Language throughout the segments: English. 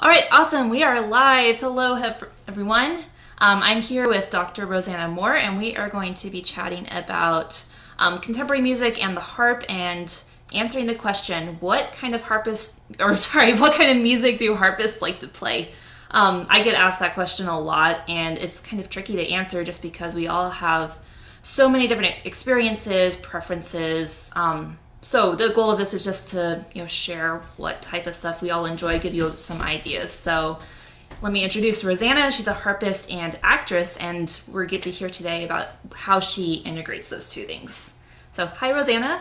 All right, awesome. We are live. Hello, everyone. Um, I'm here with Dr. Rosanna Moore, and we are going to be chatting about um, contemporary music and the harp and answering the question what kind of harpist, or sorry, what kind of music do harpists like to play? Um, I get asked that question a lot, and it's kind of tricky to answer just because we all have so many different experiences, preferences. Um, so the goal of this is just to you know share what type of stuff we all enjoy, give you some ideas. So let me introduce Rosanna. She's a harpist and actress, and we're get to hear today about how she integrates those two things. So hi, Rosanna.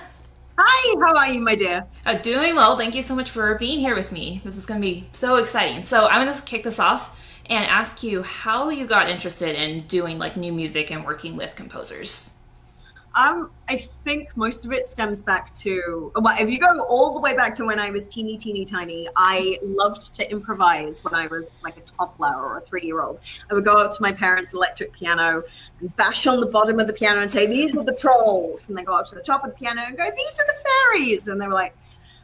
Hi, how are you, my dear? Uh, doing well. Thank you so much for being here with me. This is going to be so exciting. So I'm going to kick this off and ask you how you got interested in doing like new music and working with composers. Um, I think most of it stems back to well, if you go all the way back to when I was teeny, teeny, tiny, I loved to improvise when I was like a toddler or a three-year-old. I would go up to my parents' electric piano and bash on the bottom of the piano and say, "These are the trolls," and they go up to the top of the piano and go, "These are the fairies," and they were like,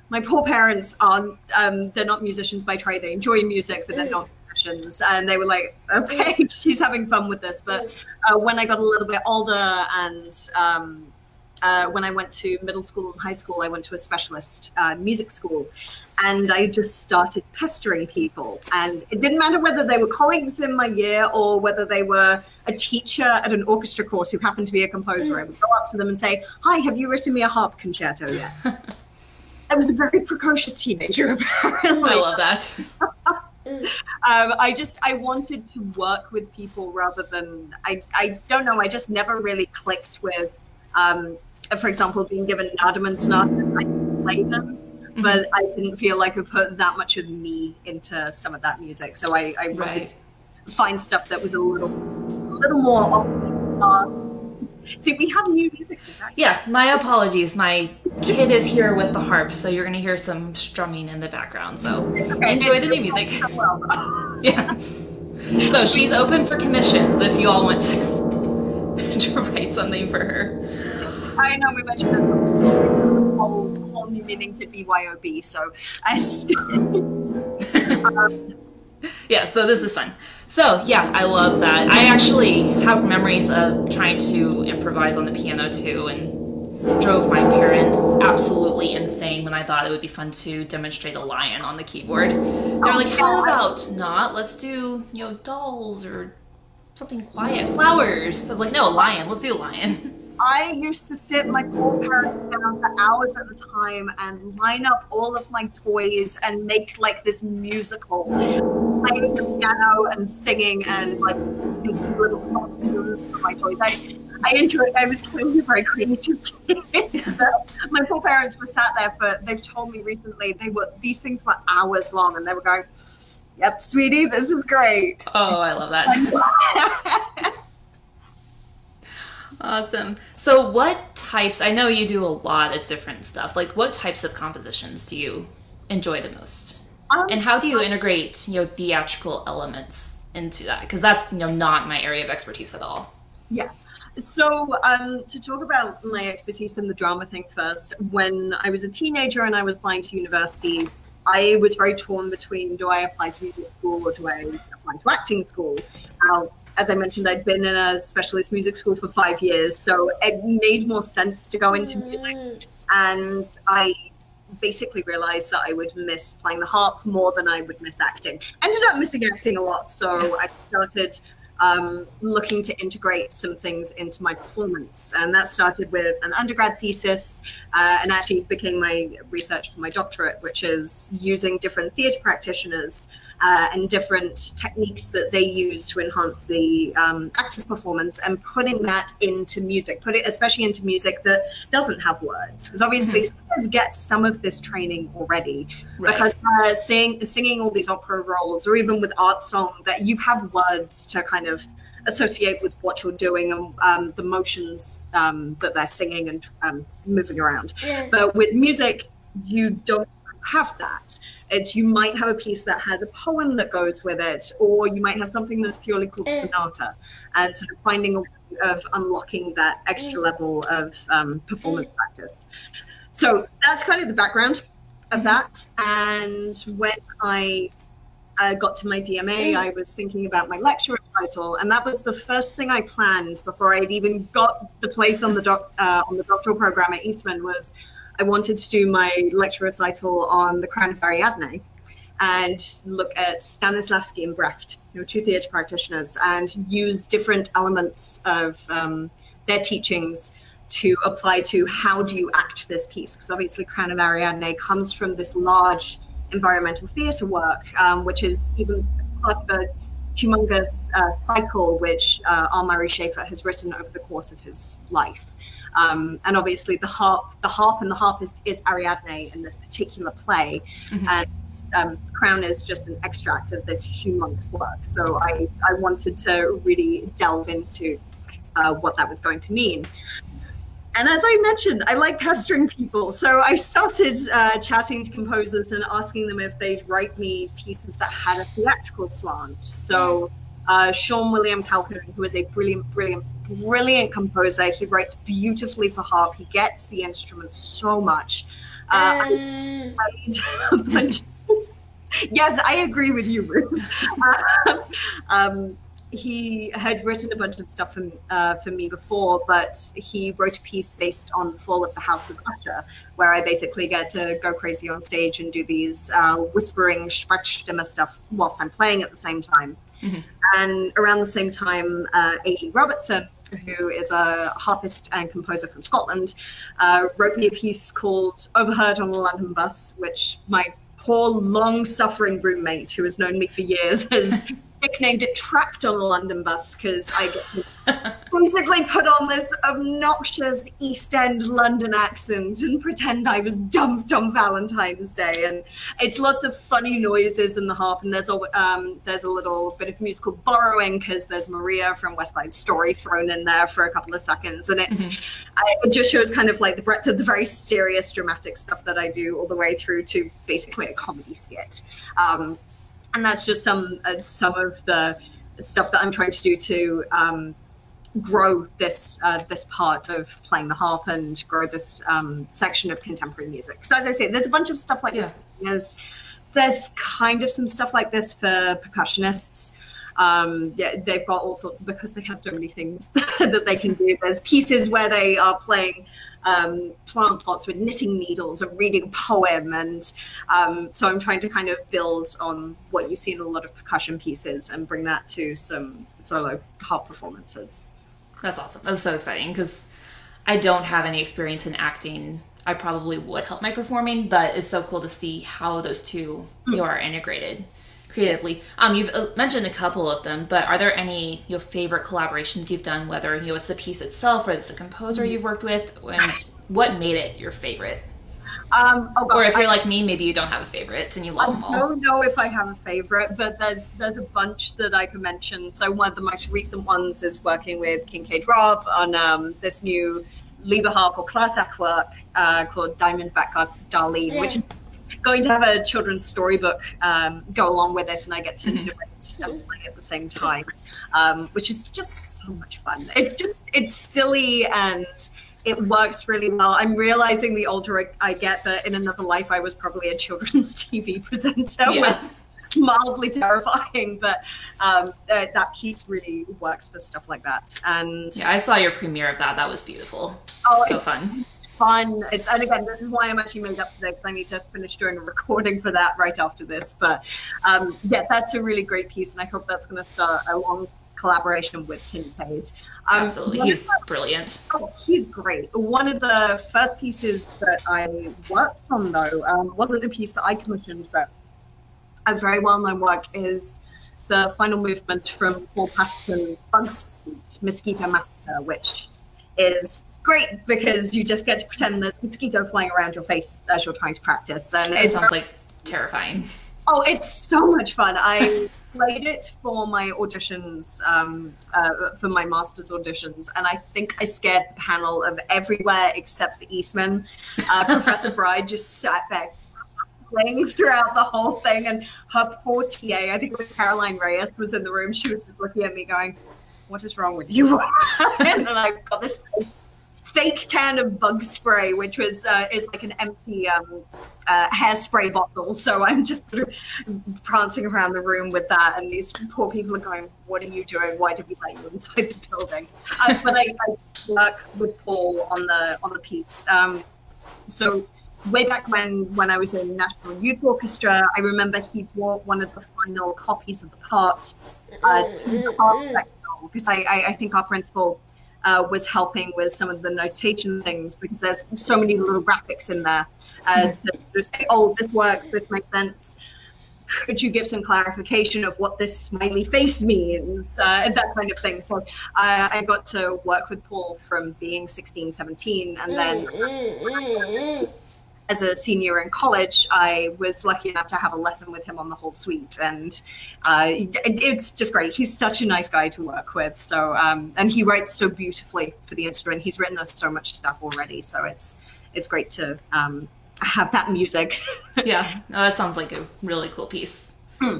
"My poor parents aren't. Um, they're not musicians by trade. They enjoy music, but they're not and they were like okay she's having fun with this but uh, when i got a little bit older and um, uh, when i went to middle school and high school i went to a specialist uh, music school and i just started pestering people and it didn't matter whether they were colleagues in my year or whether they were a teacher at an orchestra course who happened to be a composer i would go up to them and say hi have you written me a harp concerto yet I was a very precocious teenager, apparently. I love that. um, I just I wanted to work with people rather than I I don't know I just never really clicked with um, for example being given Naderman sonatas I could play them mm-hmm. but I didn't feel like I put that much of me into some of that music so I, I wanted right. to find stuff that was a little a little more off See, we have new music. Yeah, my apologies. My kid is here with the harp, so you're going to hear some strumming in the background. So okay. enjoy the new music. yeah. So she's open for commissions if you all want to, to write something for her. I know we mentioned this whole, whole new meaning to BYOB, so I. um, yeah, so this is fun. So yeah, I love that. I actually have memories of trying to improvise on the piano too, and drove my parents absolutely insane when I thought it would be fun to demonstrate a lion on the keyboard. They're like, "How about not? Let's do you know dolls or something quiet, flowers." I was like, "No, lion. Let's do a lion." I used to sit my poor parents down for hours at a time and line up all of my toys and make like this musical, playing the piano and singing and like making little costumes for my toys. I, I enjoyed. I was clearly a very creative my poor parents were sat there for. They've told me recently they were these things were hours long, and they were going, "Yep, sweetie, this is great." Oh, I love that. Awesome. So, what types? I know you do a lot of different stuff. Like, what types of compositions do you enjoy the most? Um, and how do you integrate, you know, theatrical elements into that? Because that's, you know, not my area of expertise at all. Yeah. So, um, to talk about my expertise in the drama thing first, when I was a teenager and I was applying to university, I was very torn between do I apply to music school or do I apply to acting school? As I mentioned, I'd been in a specialist music school for five years, so it made more sense to go into music. And I basically realized that I would miss playing the harp more than I would miss acting. Ended up missing acting a lot, so I started um, looking to integrate some things into my performance. And that started with an undergrad thesis uh, and actually became my research for my doctorate, which is using different theatre practitioners uh, and different techniques that they use to enhance the um, actor's performance and putting that into music, put it especially into music that doesn't have words. Because obviously, mm-hmm. singers get some of this training already right. because uh, sing, singing all these opera roles or even with art song that you have words to kind of associate with what you're doing and um, the motions um, that they're singing and um, moving around. Yeah. But with music, you don't have that. It's you might have a piece that has a poem that goes with it, or you might have something that's purely called mm. sonata, and sort of finding a way of unlocking that extra mm. level of um, performance mm. practice. So that's kind of the background of mm-hmm. that. And when I I got to my DMA, I was thinking about my lecture title, and that was the first thing I planned before I'd even got the place on the doc, uh, on the doctoral program at Eastman. Was I wanted to do my lecture recital on the Crown of Ariadne and look at Stanislavski and Brecht, you know, two theatre practitioners, and use different elements of um, their teachings to apply to how do you act this piece? Because obviously, Crown of Ariadne comes from this large environmental theatre work, um, which is even part of a humongous uh, cycle which uh, R. Murray Schafer has written over the course of his life. Um, and obviously, the harp, the harp, and the harpist is Ariadne in this particular play, mm-hmm. and um, Crown is just an extract of this humongous work. So I, I wanted to really delve into uh, what that was going to mean. And as I mentioned, I like pestering people. So I started uh, chatting to composers and asking them if they'd write me pieces that had a theatrical slant. So uh, Sean William Calhoun, who is a brilliant, brilliant, brilliant composer, he writes beautifully for harp. He gets the instrument so much. Uh, I, I, yes, I agree with you, Ruth. um, he had written a bunch of stuff for, uh, for me before, but he wrote a piece based on the fall of the House of Usher, where I basically get to go crazy on stage and do these uh, whispering Sprechstimme stuff whilst I'm playing at the same time. Mm-hmm. And around the same time, uh, A.E. Robertson, who is a harpist and composer from Scotland, uh, wrote me a piece called Overheard on a London Bus, which my poor, long suffering roommate, who has known me for years, has nicknamed it Trapped on a London Bus because I basically put on this obnoxious East End London accent and pretend I was dumped on Valentine's Day. And it's lots of funny noises in the harp, and there's a, um, there's a little bit of musical borrowing because there's Maria from West Side Story thrown in there for a couple of seconds. And it's mm-hmm. it just shows kind of like the breadth of the very serious dramatic stuff that I do all the way through to basically a comedy skit. Um, and that's just some uh, some of the stuff that I'm trying to do to um, grow this uh, this part of playing the harp and grow this um, section of contemporary music. So as I say, there's a bunch of stuff like yeah. this. There's there's kind of some stuff like this for percussionists. Um, yeah, they've got all sorts because they have so many things that they can do. There's pieces where they are playing um, plant pots with knitting needles and reading a poem. And um, so I'm trying to kind of build on what you see in a lot of percussion pieces and bring that to some solo harp performances. That's awesome. That's so exciting because I don't have any experience in acting. I probably would help my performing, but it's so cool to see how those two mm. you are integrated creatively. Um, you've uh, mentioned a couple of them, but are there any your favorite collaborations you've done? Whether you know it's the piece itself or it's the composer you've worked with, and what made it your favorite? Um, oh gosh, or if you're I, like me, maybe you don't have a favorite and you love I them all. I don't know if I have a favorite, but there's there's a bunch that I can mention. So one of the most recent ones is working with Kincaid Rob on um, this new Liebeharp or Classic work uh, called Diamondback Darlene, yeah. which is going to have a children's storybook um, go along with it, and I get to mm-hmm. narrate and play at the same time, um, which is just so much fun. It's just it's silly and it works really well. I'm realizing the older I get that in another life I was probably a children's TV presenter. Yeah. mildly terrifying, but um, uh, that piece really works for stuff like that. And yeah, I saw your premiere of that. That was beautiful. Oh, so fun fun. It's and again, this is why I'm actually made up today because I need to finish doing a recording for that right after this. But um, yeah, that's a really great piece, and I hope that's going to start a long collaboration with Kincaid. Um, Absolutely, he's the, brilliant. Oh, he's great. One of the first pieces that I worked on, though, um, wasn't a piece that I commissioned, but a very well-known work is the final movement from Paul Patterson's Bugs Suite, Mosquito Massacre, which is great because you just get to pretend there's mosquito flying around your face as you're trying to practice. And it sounds like terrifying. Oh, it's so much fun. I played it for my auditions, um, uh, for my master's auditions, and I think I scared the panel of everywhere except for Eastman. Uh, Professor Bride just sat back playing throughout the whole thing, and her poor TA, I think it was Caroline Reyes, was in the room. She was just looking at me going, "What is wrong with you?" and then I've got this fake can of bug spray, which was uh, is like an empty um, uh, hairspray bottle. So I'm just sort of prancing around the room with that, and these poor people are going, "What are you doing? Why did we let you inside the building?" Uh, but I, I, work with Paul on the on the piece. Um, so way back when when I was in National Youth Orchestra, I remember he brought one of the final copies of the part uh, to the part because I, I, I think our principal uh, was helping with some of the notation things because there's so many little graphics in there uh, to say, oh, this works, this makes sense. Could you give some clarification of what this smiley face means? Uh, that kind of thing. So I got to work with Paul from being 16, 17, and then as a senior in college, I was lucky enough to have a lesson with him on the whole suite, and uh, it's just great. He's such a nice guy to work with. So, um, and he writes so beautifully for the instrument. He's written us so much stuff already. So it's it's great to um, have that music. yeah, no, that sounds like a really cool piece. Hmm.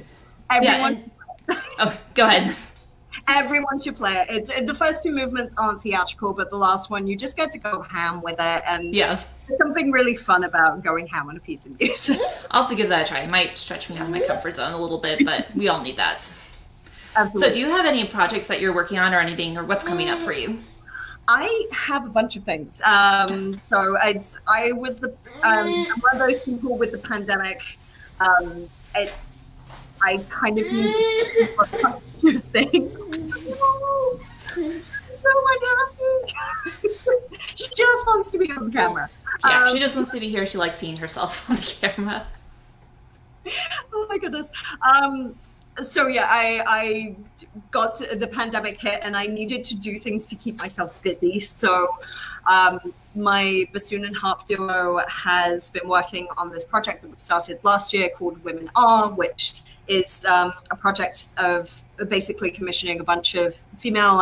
Everyone. Yeah, and... oh, go ahead everyone should play it. It's the first two movements aren't theatrical, but the last one you just get to go ham with it, and yeah, there's something really fun about going ham on a piece of music. I'll have to give that a try. It might stretch me out of my comfort zone a little bit, but we all need that. Absolutely. So, do you have any projects that you're working on, or anything, or what's coming up for you? I have a bunch of things. Um, so I, I was the um, one of those people with the pandemic. Um, it's I kind of need to things. so much she just wants to be on camera. Yeah, um, she just wants to be here. She likes seeing herself on the camera. Oh my goodness. Um, so yeah, I, I got the pandemic hit and I needed to do things to keep myself busy. So um, my bassoon and harp duo has been working on this project that we started last year called Women Are, which is um, a project of basically commissioning a bunch of female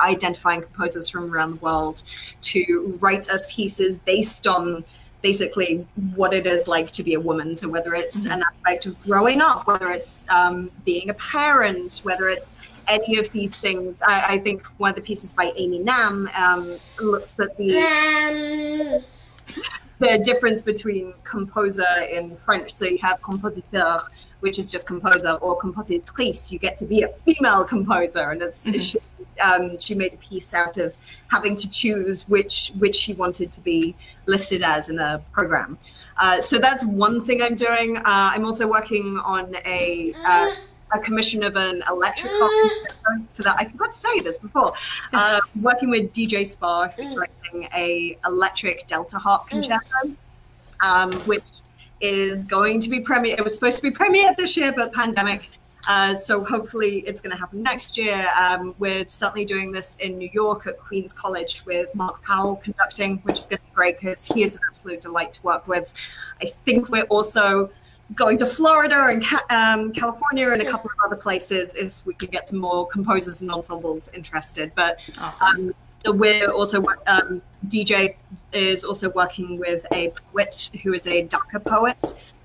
identifying composers from around the world to write us pieces based on basically what it is like to be a woman. So whether it's mm-hmm. an aspect of growing up, whether it's um, being a parent, whether it's any of these things. I, I, think one of the pieces by Amy Nam um, looks at the the difference between composer in French. So you have compositeur, which is just composer, or compositrice. You get to be a female composer, and it's mm-hmm. she, um, she made a piece out of having to choose which which she wanted to be listed as in a program. Uh, so that's one thing I'm doing. Uh, I'm also working on a uh, a commission of an electric for that. I forgot to tell you this before. Uh, working with DJ Sparr, who's mm. writing a electric Delta harp mm. concerto, um, which is going to be premiere. It was supposed to be premiered this year, but pandemic. Uh, so hopefully it's going to happen next year. Um, we're certainly doing this in New York at Queens College with Mark Powell conducting, which is going to be great because he is an absolute delight to work with. I think we're also going to Florida and um, California and a couple of other places if we can get some more composers and ensembles interested. But awesome. um, we're also um, DJ is also working with a poet who is a DACA poet,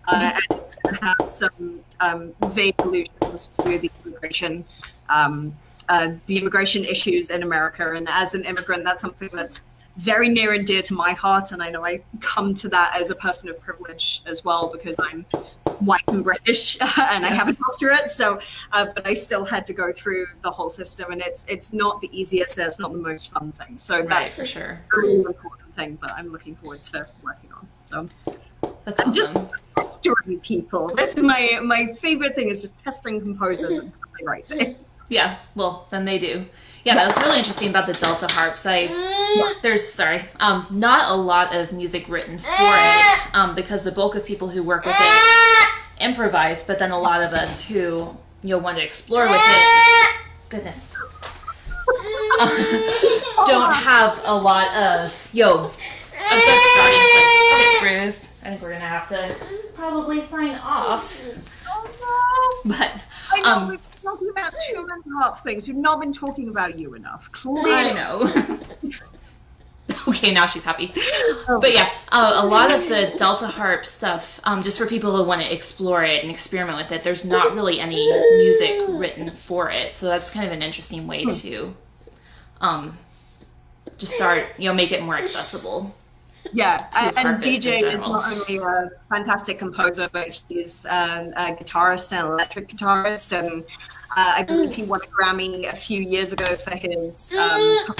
uh, mm-hmm. and it's going to have some um, vague allusions to the immigration. Um, uh, the immigration issues in America, and as an immigrant, that's something that's very near and dear to my heart. And I know I come to that as a person of privilege as well because I'm white and British and I have a doctorate. So, uh, but I still had to go through the whole system, and it's it's not the easiest and it's not the most fun thing. So right, that's for sure a really important thing that I'm looking forward to working on. So. That's awesome. just pestering people. This is my my favorite thing is just pestering composers and right thing. Yeah, well, then they do. Yeah, that's really interesting about the Delta harps. I there's sorry, um, not a lot of music written for it, um, because the bulk of people who work with it improvise, but then a lot of us who you know want to explore with it, goodness, don't have a lot of yo a good starting place. Okay, Ruth, I think we're gonna have to probably sign off. But Oh, no. But um talking about two and a half things. We've not been talking about you enough. Clearly. I know. okay, now she's happy. Oh. But yeah, uh, a lot of the Delta harp stuff, um, just for people who want to explore it and experiment with it, there's not really any music written for it. So that's kind of an interesting way hmm. to um, just start, you know, make it more accessible. Yeah, and, and DJ is not only a fantastic composer, but he's uh, a guitarist and electric guitarist, and uh, I believe he won a Grammy a few years ago for his um,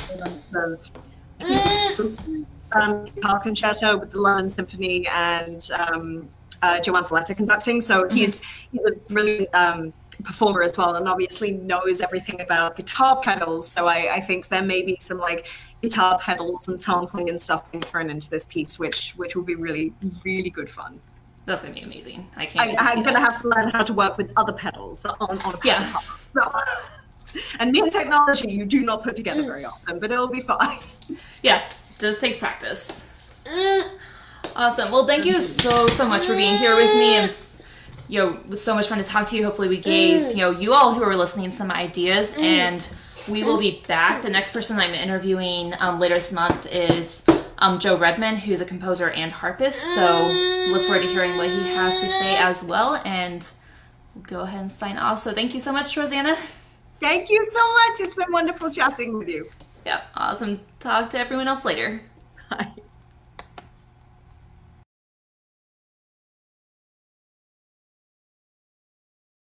of um, guitar concerto with the London Symphony and um, uh, JoAnn Falletta conducting. So mm-hmm. he's he's a brilliant um, performer as well, and obviously knows everything about guitar pedals. So I, I think there may be some like guitar pedals and sampling and stuff being thrown into this piece, which which will be really really good fun. That's gonna be amazing. I can't. I, am gonna that. have to learn how to work with other pedals on on a pedal yeah. So, and new technology you do not put together very often, but it'll be fine. Yeah, just takes practice. Awesome. Well, thank you so so much for being here with me and you know, it was so much fun to talk to you. Hopefully, we gave you know you all who are listening some ideas, and we will be back. The next person I'm interviewing um, later this month is um, Joe Redman, who's a composer and harpist. So look forward to hearing what he has to say as well. And we'll go ahead and sign off. So thank you so much, Rosanna. Thank you so much. It's been wonderful chatting with you. Yeah, awesome. Talk to everyone else later. Bye.